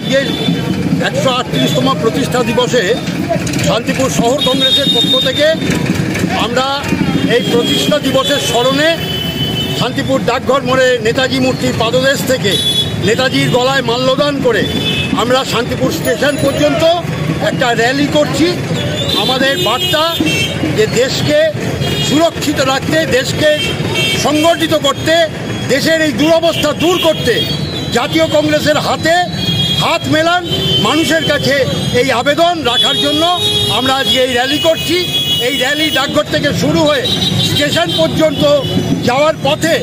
আজকে একশো আটত্রিশতম প্রতিষ্ঠা দিবসে শান্তিপুর শহর কংগ্রেসের পক্ষ থেকে আমরা এই প্রতিষ্ঠা দিবসের স্মরণে শান্তিপুর ডাকঘর মোড়ে নেতাজি মূর্তির পাদদেশ থেকে নেতাজির গলায় মাল্যদান করে আমরা শান্তিপুর স্টেশন পর্যন্ত একটা র্যালি করছি। আমাদের বার্তা যে দেশকে সুরক্ষিত রাখতে, দেশকে সংগঠিত করতে, দেশের এই দুরবস্থা দূর করতে জাতীয় কংগ্রেসের হাতে হাত মেলান মানুষের কাছে এই আবেদন রাখার জন্য আমরা আজকে এই র্যালি করছি। এই র্যালি ডাকঘর থেকে শুরু হয়ে স্টেশন পর্যন্ত যাওয়ার পথে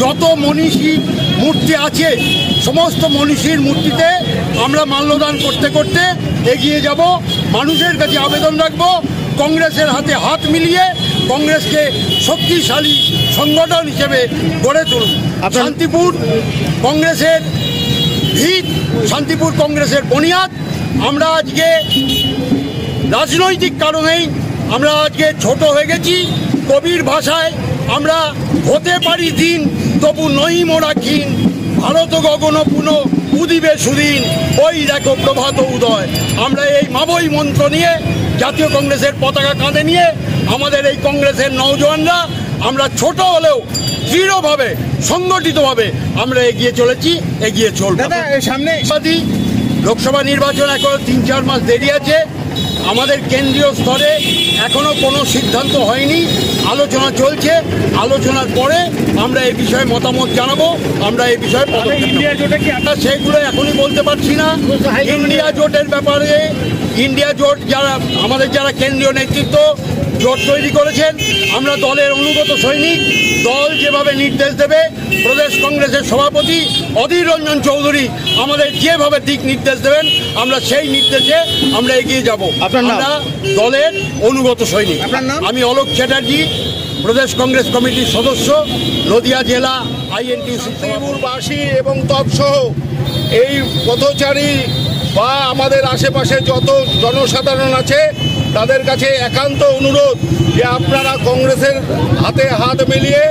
যত মনীষীর মূর্তি আছে সমস্ত মনীষীর মূর্তিতে আমরা মাল্যদান করতে করতে এগিয়ে যাব। মানুষের কাছে আবেদন রাখব। কংগ্রেসের হাতে হাত মিলিয়ে কংগ্রেসকে শক্তিশালী সংগঠন হিসেবে গড়ে তুলুন শান্তিপুর কংগ্রেসের ভিত শান্তিপুর কংগ্রেসের বুনিয়াদ। আমরা আজকে রাজনৈতিক কারণেই আমরা আজকে ছোট হয়ে গেছি। কবির ভাষায় আমরা হতে পারি দিন, তবু নই মোরা ক্ষীণ। ভারত গগন পুন, উদিবে সুদিন। ওই দেখো প্রভাত উদয়। আমরা এই মাবই মন্ত্র নিয়ে, জাতীয় কংগ্রেসের পতাকা কাঁধে নিয়ে, আমাদের এই কংগ্রেসের নৌজওয়ানরা আমরা ছোট হলেও দৃঢ়ভাবে সংগঠিতভাবে আমরা এগিয়ে চলেছি এগিয়ে চলব। সামনে লোকসভা নির্বাচন এখনও তিন চার মাস দেরি আছে। আমাদের কেন্দ্রীয় স্তরে এখনও কোনো সিদ্ধান্ত হয়নি। আলোচনা চলছে। আলোচনার পরে আমরা এই বিষয়ে মতামত জানাব। আমরা এই বিষয়ে পদক্ষেপ ইন্ডিয়া জোটে কি আমরা সেগুলো এখনই বলতে পারছি না। ইন্ডিয়া জোটের ব্যাপারে ইন্ডিয়া জোট যারা আমাদের যারা কেন্দ্রীয় নেতৃত্ব জোট তৈরি করেছেন। আমরা দলের অনুগত সৈনিক দল যেভাবে নির্দেশ দেবে প্রদেশ কংগ্রেসের সভাপতি অধীর রঞ্জন চৌধুরী আমাদের যেভাবে দিক নির্দেশ দেবেন আমরা সেই নির্দেশে আমরা এগিয়ে যাব? আমরা দলের অনুগত সৈনিক। আপনার আমি অলোক চ্যাটার্জি প্রদেশ কংগ্রেস কমিটির সদস্য নদিয়া জেলা আইএনটিউসি শান্তিপুরবাসী এবং তৎসহ এই পথচারী বা আমাদের আশেপাশে যত জনসাধারণ আছে তাদের কাছে একান্ত অনুরোধ যে আপনারা কংগ্রেসের হাতে হাত মিলিয়ে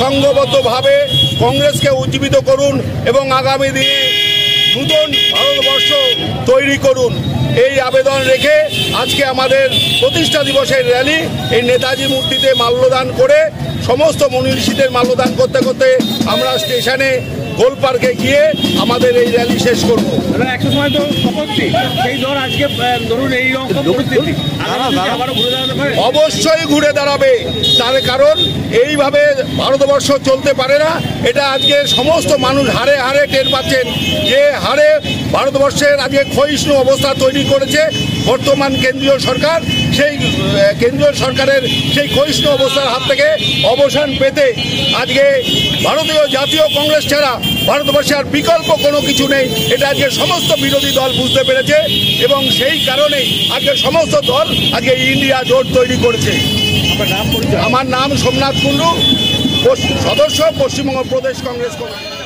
সংঘবদ্ধভাবে কংগ্রেসকে উজ্জীবিত করুন এবং আগামী দিনে নূতন ভারতবর্ষ তৈরি করুন। এই আবেদন রেখে আজকে আমাদের প্রতিষ্ঠা দিবসের র্যালি এই নেতাজি মূর্তিতে মাল্যদান করে সমস্ত মনীষীদের মাল্যদান করতে করতে আমরা স্টেশনে গোল পার্কে গিয়ে আমাদের এই র্যালি শেষ করব। সময় তো সেই আজকে ধরুন এই পরিস্থিতি। অবশ্যই ঘুরে দাঁড়াবে। তার কারণ এইভাবে ভারতবর্ষ চলতে পারে না। এটা আজকে সমস্ত মানুষ হারে হারে টের পাচ্ছেন যে হারে ভারতবর্ষের আজকে ক্ষয়িষ্ণু অবস্থা তৈরি করেছে বর্তমান কেন্দ্রীয় সরকার। সেই কেন্দ্রীয় সরকারের সেই ক্ষয়িষ্ণু অবস্থার হাত থেকে অবসান পেতে আজকে ভারতীয় জাতীয় কংগ্রেস ছাড়া ভারতবর্ষে আর বিকল্প কোনো কিছু নেই। এটা আজকে সমস্ত বিরোধী দল বুঝতে পেরেছে এবং সেই কারণেই আজকে সমস্ত দল আজকে ইন্ডিয়া জোট তৈরি করেছে। নাম আমার নাম সোমনাথ কুন্ডু সদস্য পশ্চিমবঙ্গ প্রদেশ কংগ্রেস কমিটি।